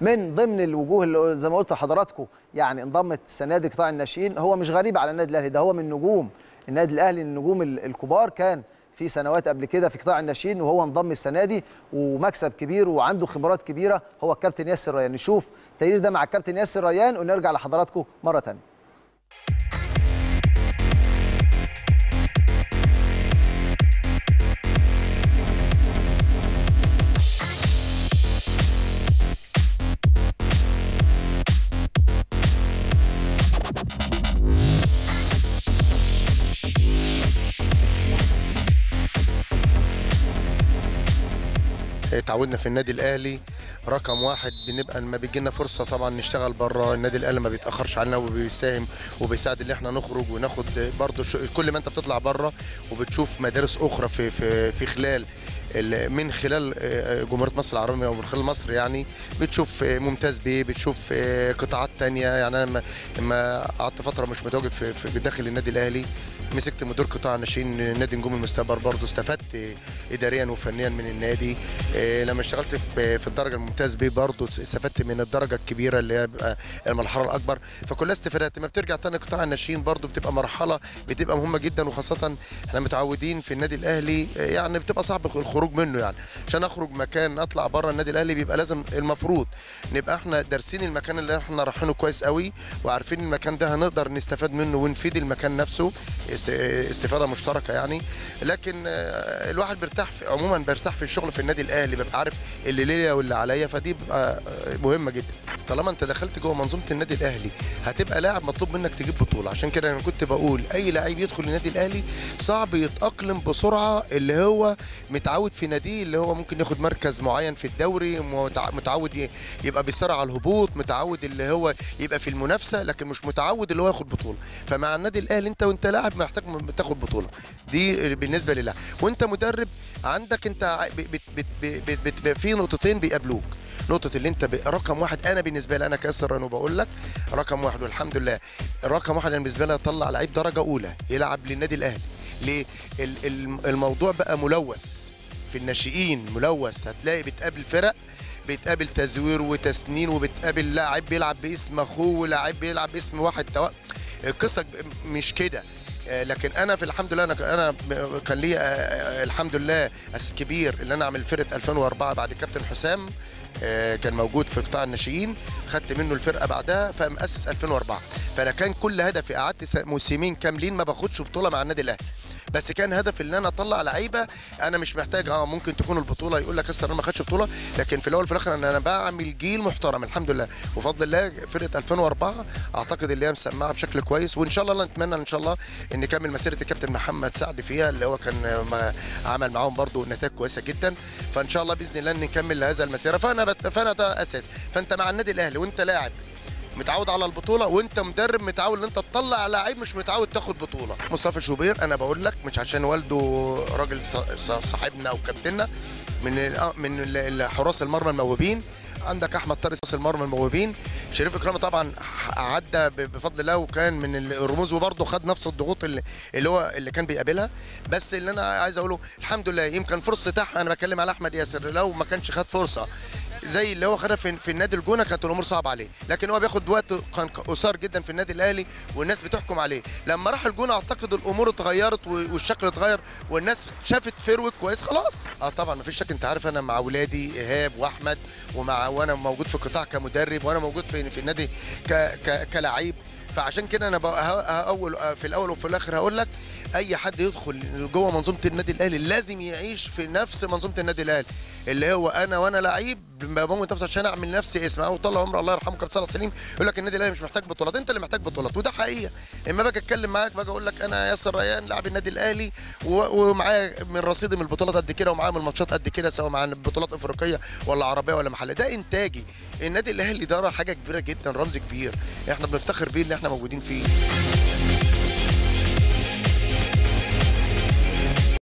من ضمن الوجوه اللي زي ما قلت لحضراتكم يعني انضمت السنة دي قطاع الناشئين. هو مش غريب على النادي الأهلي ده هو من نجوم. النادي الأهلي النجوم ال- الكبار. كان في سنوات قبل كده في قطاع الناشئين وهو انضم السنة دي ومكسب كبير وعنده خبرات كبيرة. هو الكابتن ياسر ريان. نشوف التقرير ده مع الكابتن ياسر ريان ونرجع لحضراتكم مرة ثانية اتعودنا في النادي الأهلي. رقم واحد بنبقى لما بيجي لنا فرصة طبعا نشتغل بره النادي الأهلي ما بيتأخرش علينا وبيساهم وبيساعد إن إحنا نخرج وناخد برضه كل ما أنت بتطلع بره وبتشوف مدارس أخرى في في في خلال ال- من خلال آه، جمهورية مصر العربية ومن خلال مصر يعني بتشوف آه، ممتاز بيه بتشوف آه، قطاعات تانية. يعني أنا لما- قعدت فترة مش متواجد في داخل النادي الأهلي مسكت مدير قطاع ناشئين نادي نجوم المستقبل برضه استفدت اداريا وفنيا من النادي. آه، لما اشتغلت في الدرجة الممتاز بيه برضه استفدت من الدرجة الكبيرة اللي هي المرحلة الأكبر. فكلها استفادات. لما بترجع تاني قطاع الناشئين برضه بتبقى مرحلة بتبقى مهمة جدا وخاصه إحنا متعودين في النادي الأهلي آه، يعني بتبقى صعب الخروج منه يعني. عشان أخرج مكان أطلع بره النادي الأهلي بيبقى لازم المفروض نبقى إحنا دارسين المكان اللي إحنا رايحينه كويس قوي وعارفين المكان ده هنقدر نستفاد منه ونفيد المكان نفسه. استفادة مشتركة يعني لكن آه، الواحد بيرتاح عموما بيرتاح في الشغل في النادي الأهلي ببقى عارف اللي ليا واللي عليا فدي بتبقى آه، مهمة جدا. طالما انت دخلت جوه منظومة النادي الأهلي هتبقى لاعب مطلوب منك تجيب بطولة. عشان كده أنا كنت بقول أي لاعب يدخل النادي الأهلي صعب يتأقلم بسرعة اللي هو متعود في ناديه اللي هو ممكن ياخد مركز معين في الدوري متع- متعود يبقى بيصارع على الهبوط متعود اللي هو يبقى في المنافسة لكن مش متعود اللي هو ياخد بطولة. فمع النادي الأهلي أنت وأنت لاعب محتاج تاخد بطولة. دي بالنسبة للاعب. وأنت مدرب عندك أنت بت بت بت بت بت في نقطتين بيقابلوك. نقطة اللي انت. رقم واحد أنا بالنسبة لي أنا كاسر أنا بقول لك رقم واحد والحمد لله رقم واحد أنا بالنسبة لي اطلع لعيب درجة أولى يلعب للنادي الأهلي ليه؟ ال- ال- الموضوع بقى ملوث في الناشئين ملوث هتلاقي بتقابل فرق بتقابل تزوير وتسنين وبتقابل لاعب بيلعب باسم أخوه ولاعب بيلعب باسم واحد. القصة مش كده لكن أنا في الحمد لله أنا أنا كان لي آه، آه، الحمد لله كبير إن أنا أعمل فرقة 2004 بعد كابتن حسام آه، كان موجود في قطاع الناشئين خدت منه الفرقة بعدها فمؤسس 2004 فأنا كان كل هدفي قعدت موسمين كاملين ما باخدش بطولة مع النادي الأهلي. بس كان هدف ان أنا أطلع لعيبة أنا مش محتاج آه ممكن تكون البطولة يقول لك اصل أنا ما خدش بطولة لكن في الأول وفي الآخر أنا بعمل جيل محترم الحمد لله. وفضل الله فرقة 2004 أعتقد اللي هي مسمعة بشكل كويس وإن شاء الله نتمنى إن شاء الله إن نكمل مسيرة الكابتن محمد سعد فيها اللي هو كان عمل معاهم برضو نتائج كويسة جدا. فإن شاء الله بإذن الله نكمل هذا المسيرة. فأنا. فأنا ده أساس. فأنت مع النادي الأهلي وأنت لاعب متعود على البطولة وانت مدرب متعود ان انت تطلع لعيب مش متعود تاخد بطولة. مصطفى شوبير أنا بقول لك مش عشان والده راجل صاحبنا وكابتننا من آه، من حراس المرمى الموهوبين. عندك احمد طارق حراس المرمى الموهوبين. شريف اكرامي طبعا عدى بفضل الله وكان من ال- الرموز وبرضه خد نفس الضغوط اللي, هو اللي كان بيقابلها. بس اللي أنا عايز اقوله الحمد لله يمكن فرصة أنا بتكلم على احمد ياسر. لو ما كانش خد فرصة زي اللي هو خدها في, في النادي الجونة كانت الأمور صعبة عليه. لكن هو بياخد وقت كان قصير جدا في النادي الأهلي والناس بتحكم عليه. لما راح الجونة أعتقد الأمور اتغيرت والشكل اتغير والناس شافت فيرويك كويس خلاص. آه طبعا مفيش شك أنت عارف أنا مع اولادي إيهاب وأحمد ومع وأنا موجود في القطاع كمدرب وأنا موجود في في النادي ك ك كلعيب فعشان كده أنا اول في الأول وفي الآخر هقول لك أي حد يدخل جوه منظومة النادي الأهلي لازم يعيش في نفس منظومة النادي الأهلي. اللي هو أنا وأنا لعيب بموت نفسي عشان أعمل نفسي اسم. أو طلع عمر الله يرحمه كابتن صالح سليم يقول لك النادي الأهلي مش محتاج بطولات أنت اللي محتاج بطولات وده حقيقة. إما باجي أتكلم معاك باجي أقول لك أنا ياسر ريان لاعب النادي الأهلي ومعايا من رصيدي من البطولات قد كده ومعايا من الماتشات قد كده سواء مع بطولات إفريقية ولا عربية ولا محلية. ده إنتاجي. النادي الأهلي ده حاجة كبيرة جدا رمز كبير إحنا بنفتخر بيه اللي إحنا موجودين فيه.